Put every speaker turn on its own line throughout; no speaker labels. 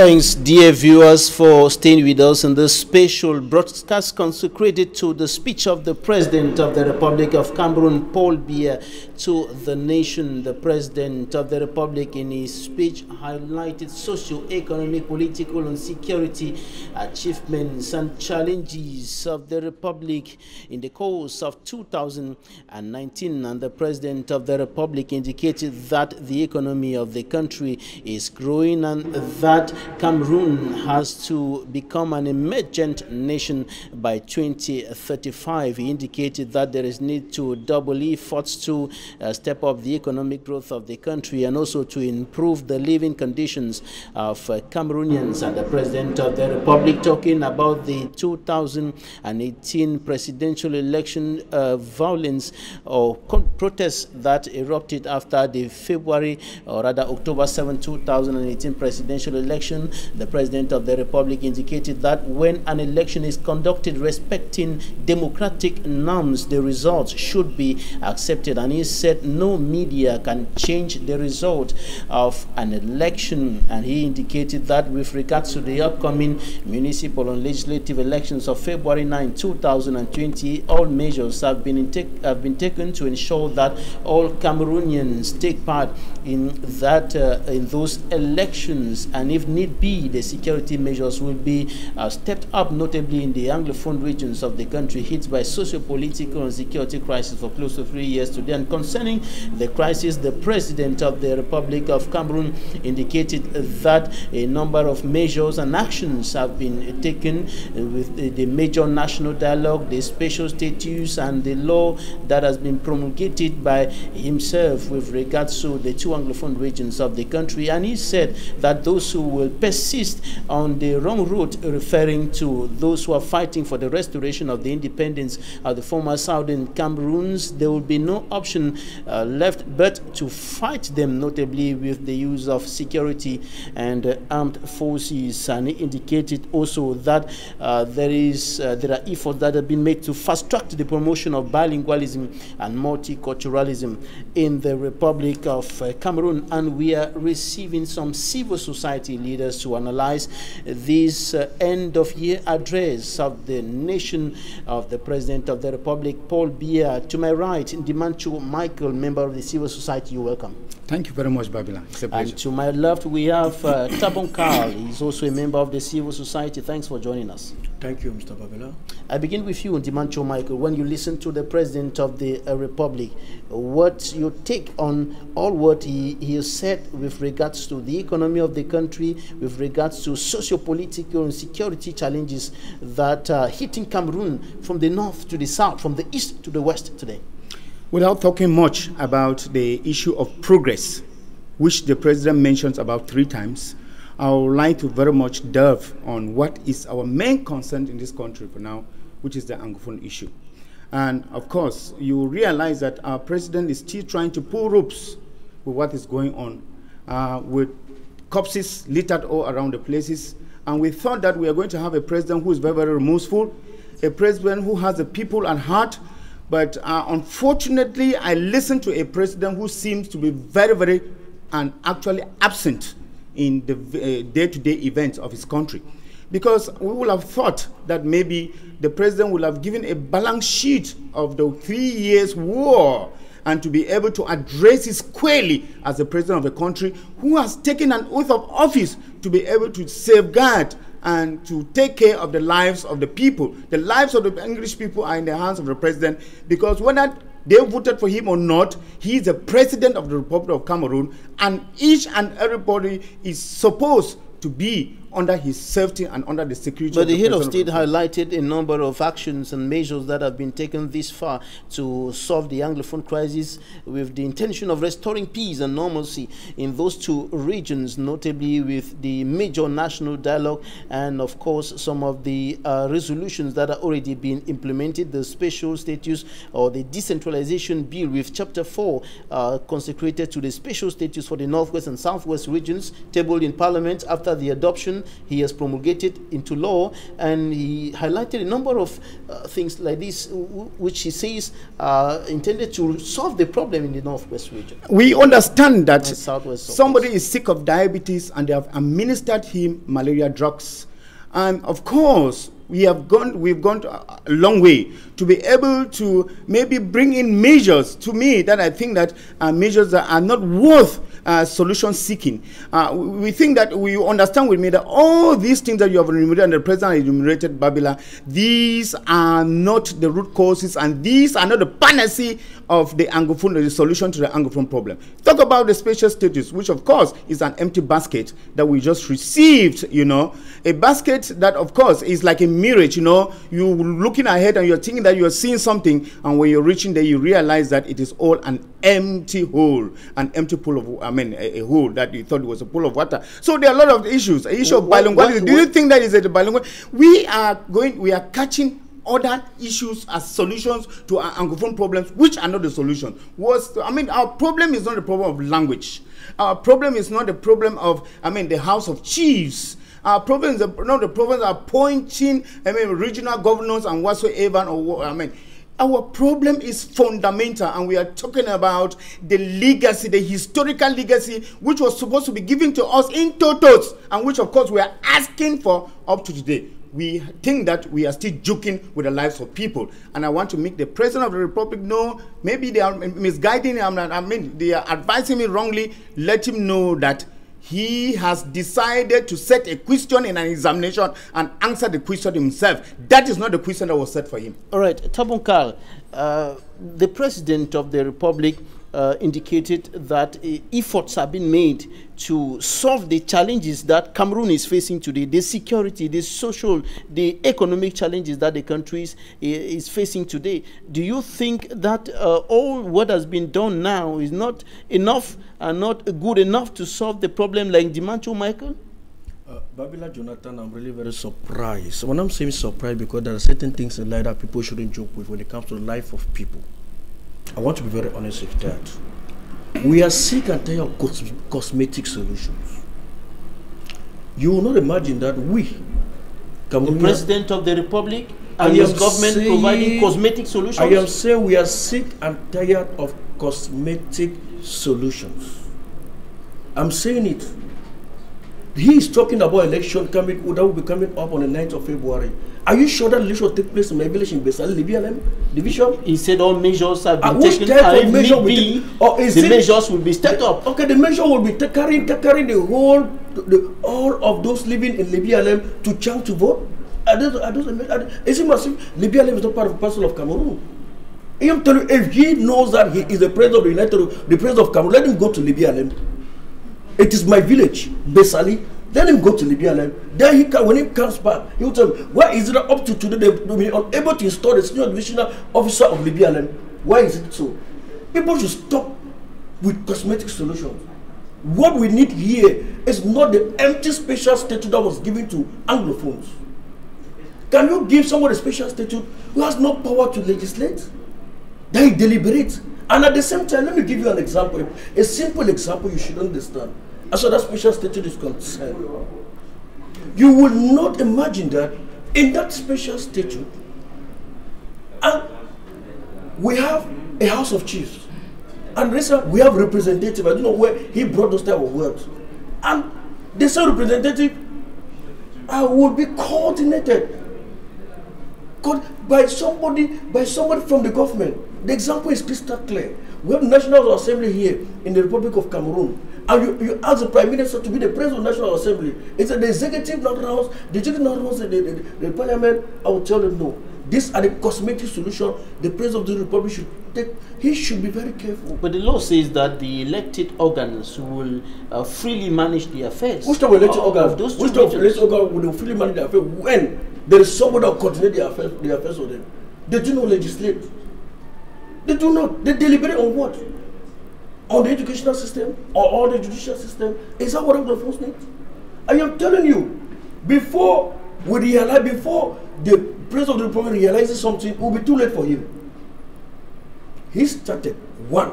Thanks, dear viewers, for staying with us in this special broadcast consecrated to the speech of the President of the Republic of Cameroon, Paul Biya, to the nation. The President of the Republic, in his speech, highlighted socio-economic, political, and security achievements and challenges of the Republic in the course of 2019. And the President of the Republic indicated that the economy of the country is growing and that Cameroon has to become an emergent nation by 2035. He indicated that there is need to double efforts to uh, step up the economic growth of the country and also to improve the living conditions of uh, Cameroonians. And the President of the Republic talking about the 2018 presidential election uh, violence or protests that erupted after the February or rather October 7, 2018 presidential election election, the President of the Republic indicated that when an election is conducted respecting democratic norms, the results should be accepted. And he said no media can change the result of an election. And he indicated that with regards to the upcoming municipal and legislative elections of February 9, 2020, all measures have been, have been taken to ensure that all Cameroonians take part in that uh, in those elections and if need be, the security measures will be uh, stepped up, notably in the Anglophone regions of the country hit by socio-political and security crisis for close to three years today. And concerning the crisis, the President of the Republic of Cameroon indicated that a number of measures and actions have been taken with the major national dialogue, the special status, and the law that has been promulgated by himself with regards to the two Anglophone regions of the country. And he said that those who will persist on the wrong route, referring to those who are fighting for the restoration of the independence of the former Southern Cameroons. There will be no option uh, left but to fight them, notably with the use of security and uh, armed forces. And he indicated also that uh, there is uh, there are efforts that have been made to fast track the promotion of bilingualism and multiculturalism in the Republic of uh, Cameroon, and we are receiving some civil society leaders to analyze this uh, end of year address of the nation of the President of the Republic, Paul Biya. To my right, Dimanchu Michael, member of the civil society, you're welcome.
Thank you very much, Babila. It's a pleasure.
And to my left, we have uh, Tabon Carl. He's also a member of the civil society. Thanks for joining us.
Thank you, Mr. Babila.
I begin with you, Dimancho Michael. When you listen to the President of the uh, Republic, what your take on all what he, he said with regards to the economy of the country, with regards to socio-political and security challenges that are hitting Cameroon from the north to the south, from the east to the west today?
Without talking much about the issue of progress, which the President mentions about three times, I would like to very much delve on what is our main concern in this country for now, which is the Anglophone issue. And of course, you realize that our president is still trying to pull ropes with what is going on, uh, with corpses littered all around the places. And we thought that we are going to have a president who is very, very remorseful, a president who has the people at heart. But uh, unfortunately, I listened to a president who seems to be very, very and actually absent in the uh, day-to-day -day events of his country. Because we would have thought that maybe the president would have given a balance sheet of the three years war and to be able to address it squarely as the president of a country who has taken an oath of office to be able to safeguard and to take care of the lives of the people. The lives of the English people are in the hands of the president because whether they voted for him or not, he is the president of the Republic of Cameroon, and each and everybody is supposed to be under his safety and under the security.
But
the,
the head of state highlighted a number of actions and measures that have been taken this far to solve the Anglophone crisis with the intention of restoring peace and normalcy in those two regions, notably with the major national dialogue and, of course, some of the uh, resolutions that are already being implemented, the special status or the decentralization bill with Chapter 4 uh, consecrated to the special status for the Northwest and Southwest regions tabled in Parliament after the adoption Constitution. He has promulgated into law, and he highlighted a number of uh, things like this, which he says are intended to solve the problem in the Northwest region.
We understand that somebody is sick of diabetes and they have administered him malaria drugs. And of course, we have gone we've gone a long way to be able to maybe bring in measures to me that I think that are measures that are not worth uh, solution seeking. Uh, we think that we understand with me that all these things that you have enumerated and the president has enumerated, Babila, these are not the root causes and these are not the panacea of the Anglophone, the solution to the Anglophone problem. Talk about the special status, which of course is an empty basket that we just received, you know, a basket that of course is like a mirage, you know, you're looking ahead and you're thinking that you're seeing something and when you're reaching there you realize that it is all an empty hole, an empty pool of, I mean, a, a hole that you thought was a pool of water. So there are a lot of issues. The issue what, of bilingualism. Do you think that is a bilingual? We are going, we are catching other issues as solutions to our anglophone problems, which are not the solution. Was I mean, our problem is not the problem of language. Our problem is not the problem of, I mean, the House of Chiefs. Our problem is not the problem of appointing, I mean, regional governors and whatsoever. Or I mean, our problem is fundamental, and we are talking about the legacy, the historical legacy, which was supposed to be given to us in totos, and which, of course, we are asking for up to today we think that we are still joking with the lives of people. And I want to make the President of the Republic know, maybe they are misguiding him, I mean, they are advising me wrongly. Let him know that he has decided to set a question in an examination and answer the question himself. That is not the question that was set for him.
All right, Tabunkal, uh, the President of the Republic uh, indicated that uh, efforts have been made to solve the challenges that Cameroon is facing today, the security, the social, the economic challenges that the country is, is facing today. Do you think that uh, all what has been done now is not enough and not good enough to solve the problem like Dimancho Michael?
Uh, Babila Jonathan, I'm really very surprised. When I'm saying surprised, because there are certain things in life that people shouldn't joke with when it comes to the life of people. I want to be very honest with that. We are sick and tired of cos cosmetic solutions. You will not imagine that we,
the President of the Republic and his government saying, providing cosmetic solutions? I
am saying we are sick and tired of cosmetic solutions. I'm saying it. He is talking about election coming that will be coming up on the 9th of February. Are you sure that election will take place in my village in Besal, Libya division?
He said all measures have been taken. And measure be, or is the it, measures will be stepped up.
Okay, the measure will be carrying carrying the whole the, all of those living in Libya to chance to vote. Are those, are those, are, is it massive? Libya is not part of parcel of Cameroon. I am telling you, if he knows that he is the president of the United, the president of Cameroon, let him go to Libya. It is my village, Besali. Let him go to Lebialem. Then he can, when he comes back, he will tell me, why is it up to today they've been unable to install the senior divisional officer of Lebialem? Why is it so? People should stop with cosmetic solutions. What we need here is not the empty special statute that was given to Anglophones. Can you give someone a special statute who has no power to legislate? Then he deliberates. And at the same time, let me give you an example. A simple example you should understand. As far as special statute is concerned, you will not imagine that in that special statute, and we have a house of chiefs, and we have representative. I don't know where he brought those type of words, and the same representative uh, will be coordinated by somebody by somebody from the government. The example is crystal clear. We have National Assembly here in the Republic of Cameroon. And you, you ask the Prime Minister to be the President of the National Assembly. It's the executive, not the House. The executive, not the House, the, the, the, the Parliament. I will tell them no. These are the cosmetic solution the President of the Republic should take. He should be very careful.
But the law says that the elected organs will uh, freely manage the affairs.
Which type of elected organs? Those Which type of elected organ will freely manage the affairs when there is somebody that coordinate the affairs, the affairs for them? They do not legislate. They do not. They deliberate on what? On the educational system or on the judicial system? Is that what I'm going to force? I am telling you, before we realize, before the president of the republic realizes something, it will be too late for him. He started one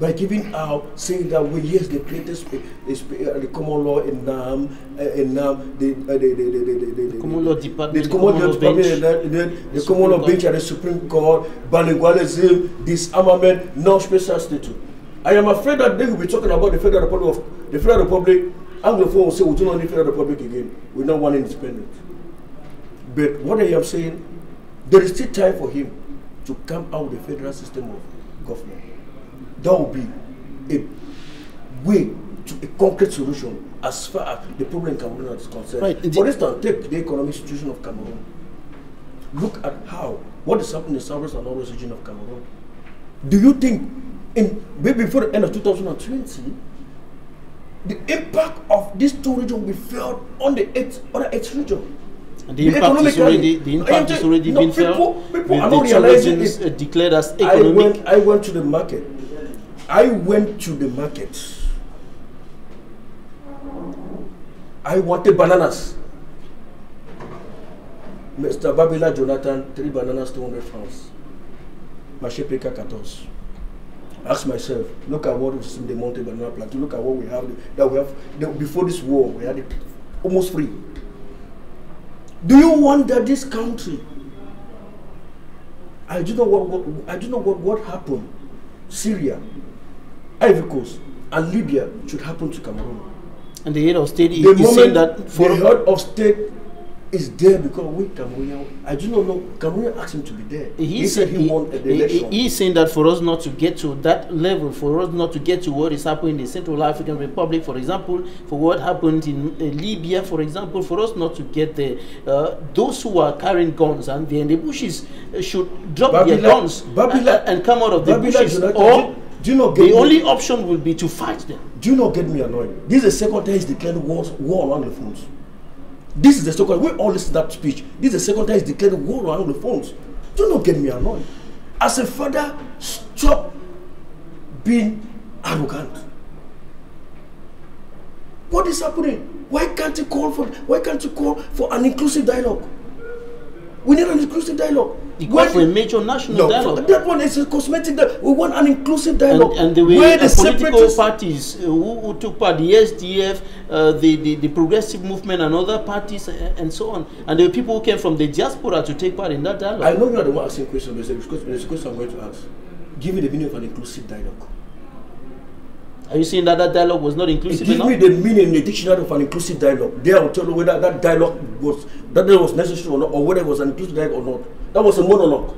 by giving out, saying that we yes, the greatest uh, the common law in NAM, uh, in NAM, the, uh, the,
common law department,
the common law department, the, common law bench and the Supreme Court, bilingualism, disarmament, non-special status. I am afraid that they will be talking about the Federal Republic of the Federal Republic. Anglophone will say we do not need Federal Republic again. We don't want independence. But what I am saying, there is still time for him to come out with the federal system of government that will be a way to a concrete solution as far as the problem in Cameroon is concerned. Right. For instance, take the economic situation of Cameroon. Look at how, what is happening in the southwest and northwest region of Cameroon. Do you think, in maybe before the end of 2020, the impact of these two regions will be felt on the eight, other eight regions?
And the, the impact is already the impact is already no, been people, felt. People are not realizing it. Declared as economic. I
went, I went to the market I went to the market. I wanted bananas. Mr. Babila Jonathan, three bananas, 200 francs. Marché PK 14. Ask myself, look at what was in the Monte Banana Plateau, look at what we have, that we have, before this war, we had it almost free. Do you want that this country, I do know what, what I do know what, what happened, Syria, Ivory Coast and Libya should happen to Cameroon.
And the head of state the is saying that
for the head of state is there because we Cameroonian. I do not know. Cameroon asked him to be there. He, he said he, he won the election.
He, he's saying that for us not to get to that level, for us not to get to what is happening in the Central African Republic, for example, for what happened in uh, Libya, for example, for us not to get there, uh, those who are carrying guns and they're in the bushes uh, should drop Babila, their guns Babila, and, and, come out of the Babila bushes. Or do you not get the me? only option will be to fight them.
Do you not get me annoyed? This is the second time he's declared war, war on Anglophones. This is the second we all listen to that speech. This is the second time he's declared war on Anglophones. Do you not get me annoyed? As a father, stop being arrogant. What is happening? Why can't you call for why can't you call for an inclusive dialogue? We need an inclusive dialogue.
You call for a major national no, dialogue.
That one is a cosmetic. We want an inclusive dialogue.
And, and the way the political parties uh, who, who, took part, the SDF, uh, the, the, the progressive movement, and other parties, uh, and so on. And the people who came from the diaspora to take part in that dialogue.
I know you are the one asking questions, but there's a question I'm going to ask. Give me the meaning of an inclusive dialogue.
Are you saying that that dialogue was not inclusive
Give
enough?
me the meaning in the dictionary of an inclusive dialogue. There I will tell you whether that dialogue was that was necessary or not, or whether it was an inclusive dialogue or not. That was a monologue.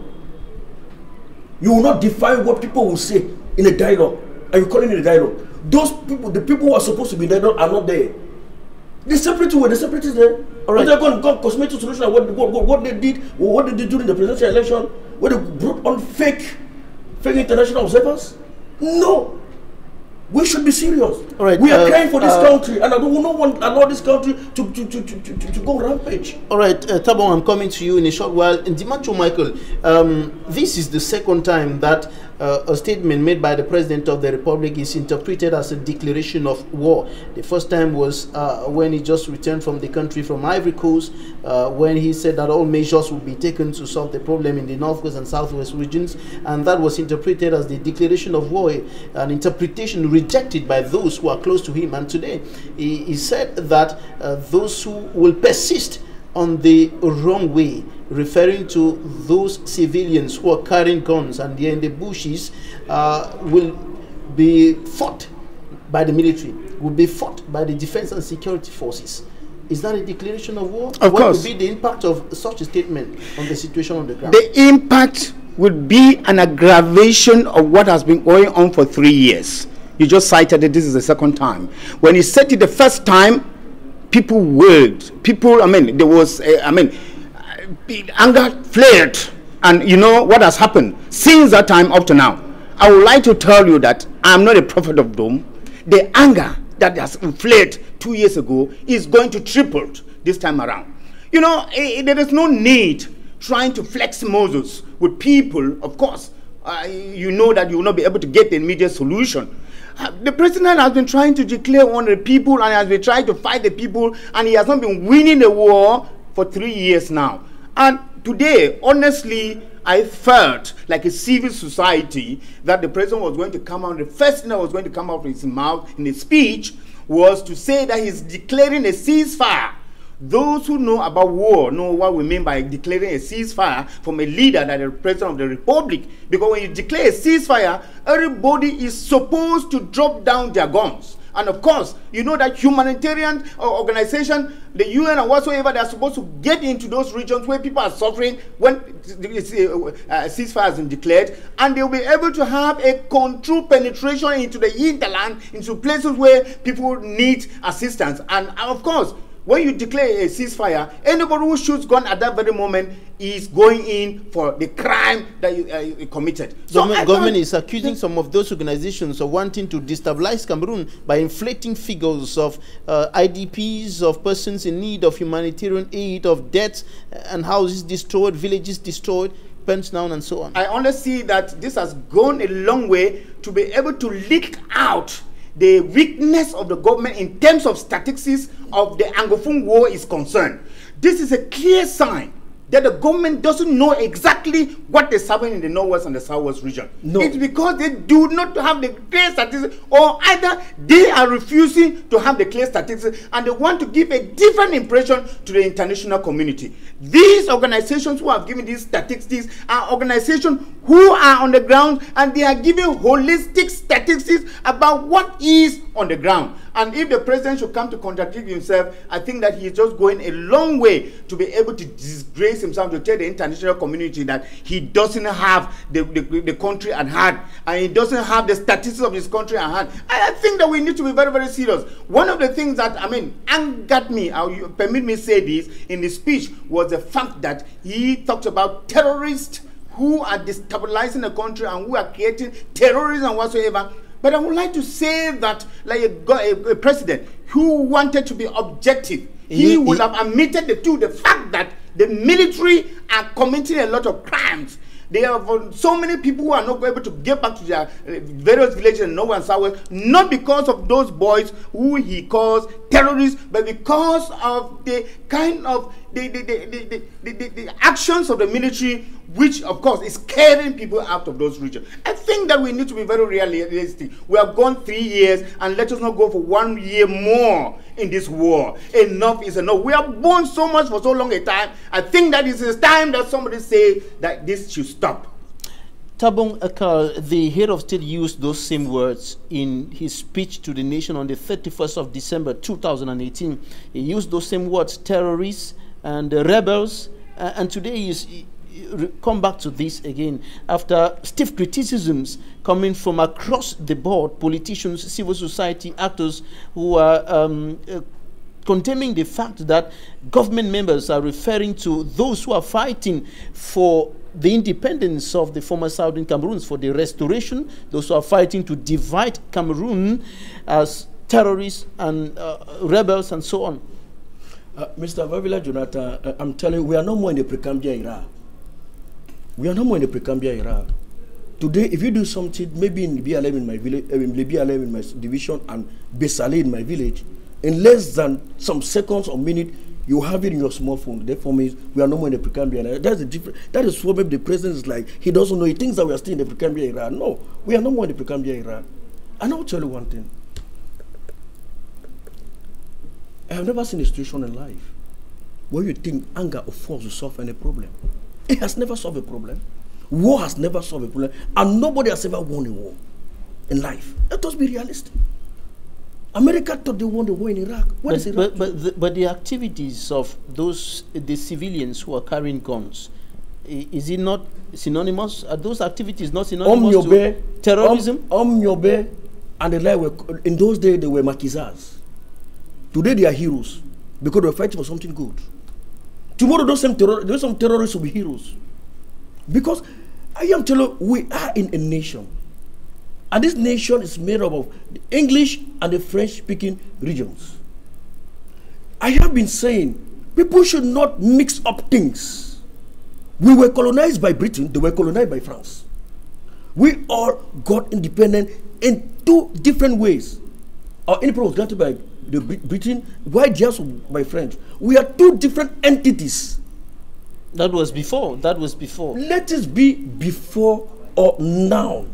You will not define what people will say in a dialogue, and you call it a dialogue. Those people, the people who are supposed to be there, are not there. The separatists were the separatists there. All right. They're going to cosmetic solution. What, what, what they did, what they did during the presidential election, where they brought on fake, fake international observers. No, we should be serious. All right, we are uh, crying for this uh, country, and I don't no want allow this country to to, to, to, to, to go rampage.
All right, uh, Tabon, I'm coming to you in a short while. And Dimacho Michael, um, this is the second time that uh, a statement made by the President of the Republic is interpreted as a declaration of war. The first time was uh, when he just returned from the country from Ivory Coast, uh, when he said that all measures would be taken to solve the problem in the northwest and southwest regions, and that was interpreted as the declaration of war, an interpretation rejected by those who are close to him. And today, he, he said that uh, those who will persist on the wrong way, referring to those civilians who are carrying guns and they're in the bushes, uh, will be fought by the military, will be fought by the defense and security forces. Is that a declaration of war?
Of
what
course.
would be the impact of such a statement on the situation on the ground?
The impact would be an aggravation of what has been going on for three years. You just cited it, this is the second time. When he said it the first time, people worked. People, I mean, there was, I mean, anger flared. And you know what has happened since that time up to now? I would like to tell you that I'm not a prophet of doom. The anger that has flared two years ago is going to triple this time around. You know, there is no need trying to flex muscles with people. Of course, uh, you know that you will not be able to get the immediate solution. Uh, the president has been trying to declare on the people and has been trying to fight the people, and he has not been winning the war for three years now. And today, honestly, I felt like a civil society that the president was going to come out. The first thing that was going to come out of his mouth in his speech was to say that he's declaring a ceasefire. Those who know about war know what we mean by declaring a ceasefire from a leader that is the president of the republic. Because when you declare a ceasefire, everybody is supposed to drop down their guns. And of course, you know that humanitarian uh, organization, the UN and whatsoever, they're supposed to get into those regions where people are suffering when uh, uh, ceasefire has been declared, and they'll be able to have a controlled penetration into the hinterland, into places where people need assistance. And of course, when you declare a ceasefire, anybody who shoots gun at that very moment is going in for the crime that you, uh, you committed.
So government, government is accusing some of those organizations of wanting to destabilize Cameroon by inflating figures of uh, IDPs, of persons in need of humanitarian aid, of deaths and houses destroyed, villages destroyed burnt down and so on.
I only see that this has gone a long way to be able to leak out the weakness of the government in terms of statistics of the Anglophone war is concerned. This is a clear sign that the government doesn't know exactly what is happening in the northwest and the southwest region. No. It's because they do not have the clear statistics, or either they are refusing to have the clear statistics and they want to give a different impression to the international community. These organizations who have given these statistics are organizations who are on the ground and they are giving holistic statistics about what is on the ground. And if the president should come to contradict himself, I think that he's just going a long way to be able to disgrace himself, to tell the international community that he doesn't have the, the, the country at heart and he doesn't have the statistics of his country at heart. I, I think that we need to be very, very serious. One of the things that, I mean, angered me, I'll, permit me say this, in the speech was the fact that he talked about terrorists who are destabilizing the country and who are creating terrorism whatsoever but I would like to say that, like a, a, a president who wanted to be objective, he, he would he, have admitted the, to the fact that the military are committing a lot of crimes. There are so many people who are not able to get back to their uh, various villages in North and South, not because of those boys who he calls terrorists, but because of the kind of the, the, the, the, the, the actions of the military which of course is scaring people out of those regions. I think that we need to be very realistic. We have gone three years and let us not go for one year more in this war. Enough is enough. We have borne so much for so long a time. I think that it is time that somebody say that this should stop.
Tabong Akal, the head of state, used those same words in his speech to the nation on the 31st of December 2018. He used those same words, terrorists and rebels, uh, and today he's, come back to this again after stiff criticisms coming from across the board, politicians, civil society actors who are um, uh, condemning the fact that government members are referring to those who are fighting for the independence of the former Southern Cameroons, for the restoration, those who are fighting to divide Cameroon as terrorists and uh, rebels and so on.
Uh, Mr. Babila Jonathan, uh, I'm telling you, we are no more in the Precambrian era. We are no more in the Precambrian era. Today, if you do something, maybe in BLM in my village, uh, in BLM in my division, and Besali in my village, in less than some seconds or minute, you have it in your smartphone. Therefore, means we are no more in the Precambrian era. That's the different. That is what maybe the president is like. He doesn't know. He thinks that we are still in the Precambrian era. No, we are no more in the Precambrian era. And I'll tell you one thing. I have never seen a situation in life where you think anger or force will solve any problem. It has never solved a problem. War has never solved a problem. And nobody has ever won a war in life. Let us be realistic. America thought they won the war in Iraq. What
but,
is Iraq?
But, but, the, but the activities of those, the civilians who are carrying guns, is it not synonymous? Are those activities not synonymous to terrorism?
Um, um and the like were, in those days they were maquisards. Today they are heroes because they were fighting for something good. Tomorrow, those same terror, those some terrorists will be heroes. Because I am telling you, we are in a nation. And this nation is made up of the English and the French speaking regions. I have been saying people should not mix up things. We were colonized by Britain, they were colonized by France. We all got independent in two different ways. Our independence was granted by the Britain, why just my French? We are two different entities.
That was before. That was before.
Let it be before or now.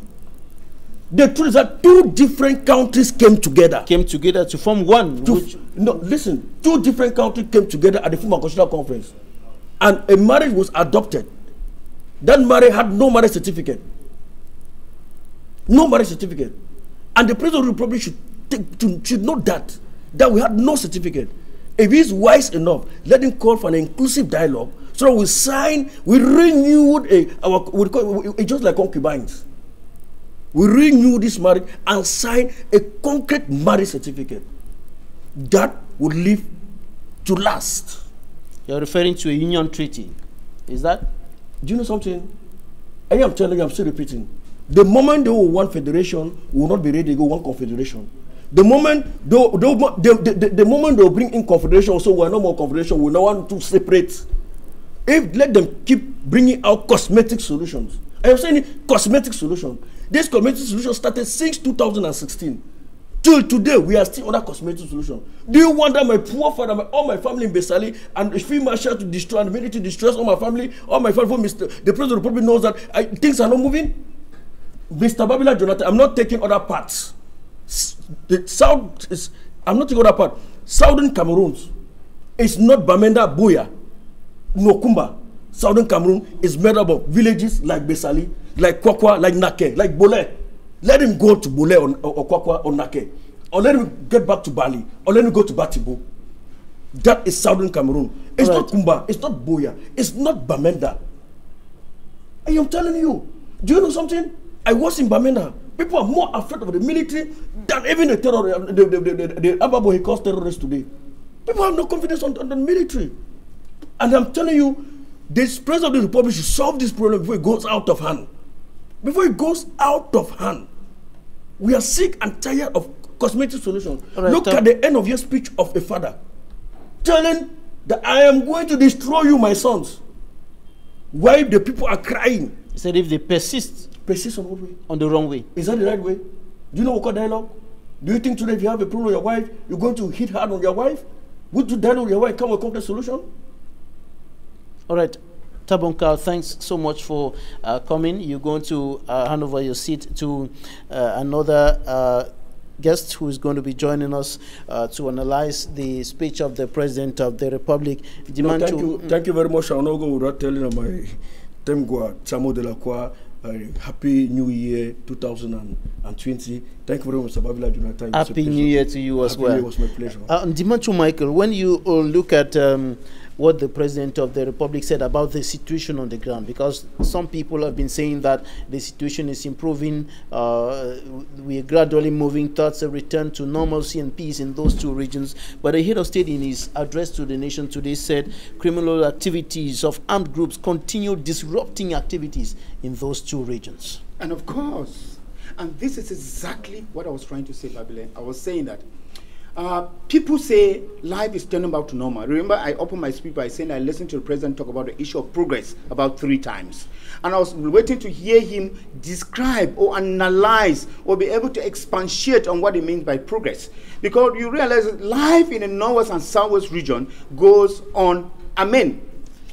The truth is that two different countries came together.
Came together to form one.
To,
which,
no, listen. Two different countries came together at the Foumban Constitutional Conference, and a marriage was adopted. That marriage had no marriage certificate. No marriage certificate, and the president of the republic should take, to, should know that that we had no certificate. If he's wise enough, let him call for an inclusive dialogue. So we sign, we renewed a, our, we it, just like concubines. We renew this marriage and sign a concrete marriage certificate that would live to last.
You're referring to a union treaty. Is that?
Do you know something? I am telling you, I'm still repeating. The moment they will one federation, we will not be ready to go one confederation. The moment they, they, the, the, the moment they'll bring in confederation, also we're no more confederation, we now want to separate. If let them keep bringing out cosmetic solutions. I am saying cosmetic solution. This cosmetic solution started since 2016. Till today, we are still that cosmetic solution. Do you that my poor father, my, all my family in Besali, and the field marshal to destroy, and the military to destroy all my family, all my family, Mr. the president of the republic knows that I, things are not moving? Mr. Babila Jonathan, I'm not taking other parts. The South is, I'm not taking other part. Southern Cameroons is not Bamenda Buya, Nokumba. Southern Cameroon is made up of villages like Besali, like Kwakwa, like Nake, like Bole. Let him go to Bole or, or, or Kwakwa or Nake. Or let him get back to Bali. Or let him go to Batibo. That is Southern Cameroon. It's right. not Kumba. It's not Boya. It's not Bamenda. I am telling you. Do you know something? I was in Bamenda. People are more afraid of the military than even the terror, the, the, the, the, the Ababo he calls terrorists today. People have no confidence on, on the military. And I'm telling you, this president of the republic should solve this problem before it goes out of hand. Before it goes out of hand. We are sick and tired of cosmetic solutions. Right, Look at the end of your speech of a father telling that I am going to destroy you, my sons. Why the people are crying?
He said if they persist
persist on what way?
On the wrong way.
Is that the right way? Do you know what called dialogue? Do you think today if you have a problem with your wife, you're going to hit hard on your wife? Would you dialogue with your wife come with a complex solution?
All right. Tabonkar, thanks so much for uh, coming. You're going to uh, hand over your seat to uh, another uh, guest who is going to be joining us uh, to analyze the speech of the President of the Republic.
No, thank, you, thank you very much. I'm not going to tell you my Temgua, Samo de la Croix, uh, happy New Year 2020. Thank you very much, Babila Jonathan.
Happy New Year to you as
happy
well.
Year was my pleasure.
Uh, Dimancho Michael, when you uh, look at um, what the President of the Republic said about the situation on the ground, because some people have been saying that the situation is improving, uh, we are gradually moving towards a return to normalcy and peace in those two regions. But the head of state in his address to the nation today said criminal activities of armed groups continue disrupting activities in those two regions.
And of course, and this is exactly what I was trying to say, Babila. I was saying that uh, people say life is turning back to normal. Remember, I opened my speech by saying I listened to the president talk about the issue of progress about three times. And I was waiting to hear him describe or analyze or be able to expatiate on what he means by progress. Because you realize life in the northwest and southwest region goes on, I mean,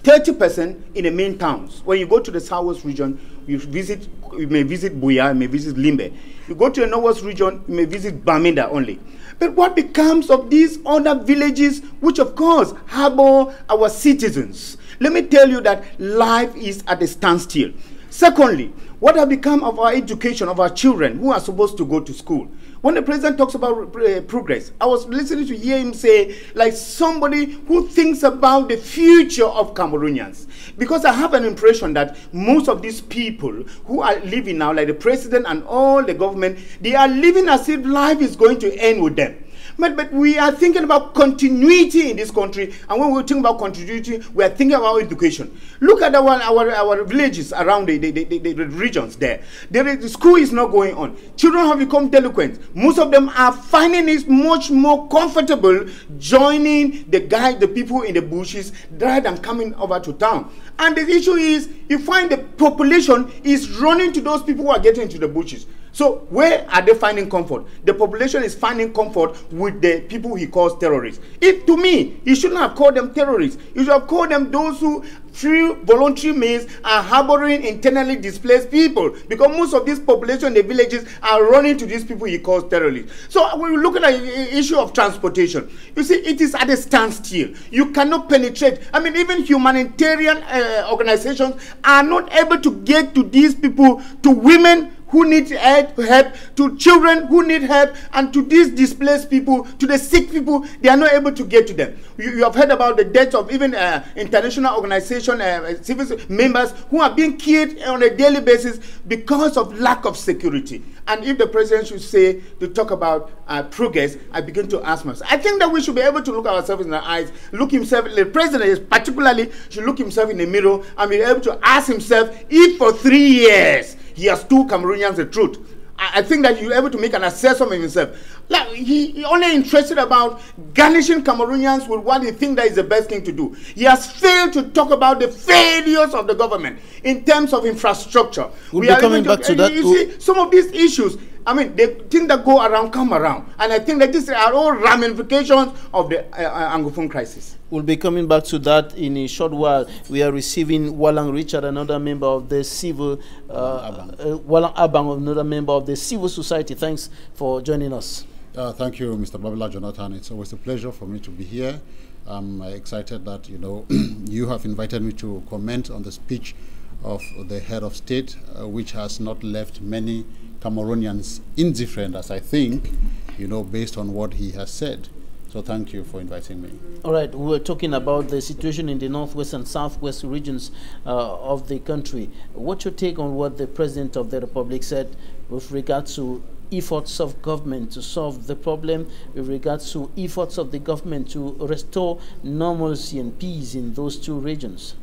30% in the main towns. When you go to the southwest region, you visit, you may visit Buea, you may visit Limbe. You go to the northwest region, you may visit Bamenda only. But what becomes of these other villages, which of course harbor our citizens? Let me tell you that life is at a standstill. Secondly, what have become of our education of our children who are supposed to go to school? When the president talks about uh, progress, I was listening to hear him say, like somebody who thinks about the future of Cameroonians. Because I have an impression that most of these people who are living now, like the president and all the government, they are living as if life is going to end with them. But, but we are thinking about continuity in this country. And when we think about continuity, we are thinking about education. Look at our, our, our villages around the, the, the, the, the regions there. The, the school is not going on. Children have become delinquent. Most of them are finding it much more comfortable joining the guy, the people in the bushes rather than coming over to town. And the issue is, you find the population is running to those people who are getting into the bushes. So where are they finding comfort? The population is finding comfort with the people he calls terrorists. If to me, he shouldn't have called them terrorists. He should have called them those who through voluntary means are harboring internally displaced people because most of this population in the villages are running to these people he calls terrorists. So when we look at the issue of transportation, you see, it is at a standstill. You cannot penetrate. I mean, even humanitarian uh, organizations are not able to get to these people, to women who need help, help, to children who need help, and to these displaced people, to the sick people, they are not able to get to them. You, you have heard about the death of even uh, international organization uh, civil members who are being killed on a daily basis because of lack of security. And if the president should say to talk about uh, progress, I begin to ask myself. I think that we should be able to look ourselves in the eyes, look himself. The president is particularly should look himself in the mirror and be able to ask himself if for three years he has two Cameroonians the truth. I, I think that you're able to make an assessment of himself. Like he, he only interested about garnishing Cameroonians with what he thinks that is the best thing to do. He has failed to talk about the failures of the government in terms of infrastructure.
We'll we be coming back to, to that.
You see, some of these issues I mean, the things that go around come around. And I think that these are all ramifications of the uh, uh, Anglophone crisis.
We'll be coming back to that in a short while. We are receiving Walang Richard, another member of the civil, uh, uh, Walang Abang, another member of the civil society. Thanks for joining us.
Uh, thank you, Mr. Babila Jonathan. It's always a pleasure for me to be here. I'm excited that, you know, you have invited me to comment on the speech of the head of state, uh, which has not left many Cameroonians indifferent, as I think, you know, based on what he has said. So thank you for inviting me.
All right, we were talking about the situation in the northwest and southwest regions uh, of the country. What's your take on what the president of the republic said with regard to efforts of government to solve the problem, with regard to efforts of the government to restore normalcy and peace in those two regions?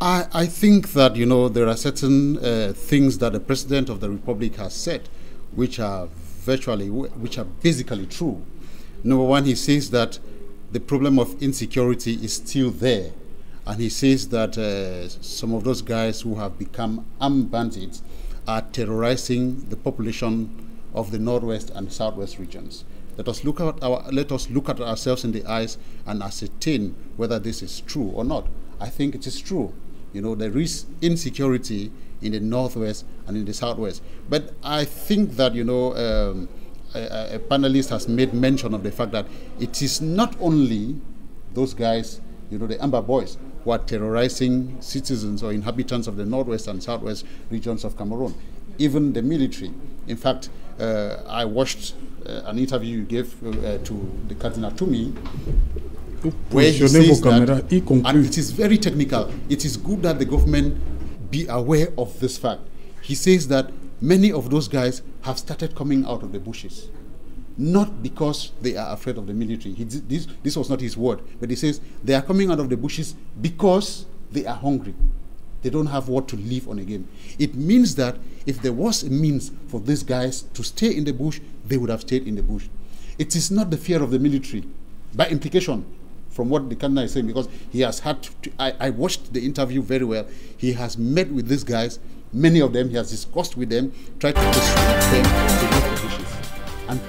I, I think that you know there are certain uh, things that the president of the republic has said, which are virtually, which are basically true. Number one, he says that the problem of insecurity is still there, and he says that uh, some of those guys who have become armed bandits are terrorizing the population of the northwest and southwest regions. Let us look at our, let us look at ourselves in the eyes and ascertain whether this is true or not. I think it is true. You know, there is insecurity in the northwest and in the southwest. But I think that, you know, um, a, a, panelist has made mention of the fact that it is not only those guys, you know, the Amba Boys, who are terrorizing citizens or inhabitants of the northwest and southwest regions of Cameroon, even the military. In fact, uh, I watched uh, an interview you gave uh, to the Cardinal Where he says that, and it is very technical. It is good that the government be aware of this fact. He says that many of those guys have started coming out of the bushes, not because they are afraid of the military. He, this, this was not his word, but he says they are coming out of the bushes because they are hungry. They don't have what to live on again. It means that if there was a means for these guys to stay in the bush, they would have stayed in the bush. It is not the fear of the military. By implication, from what the candidate is saying, because he has had, to, I, I watched the interview very well. He has met with these guys, many of them, he has discussed with them, tried to persuade them to make the decisions. And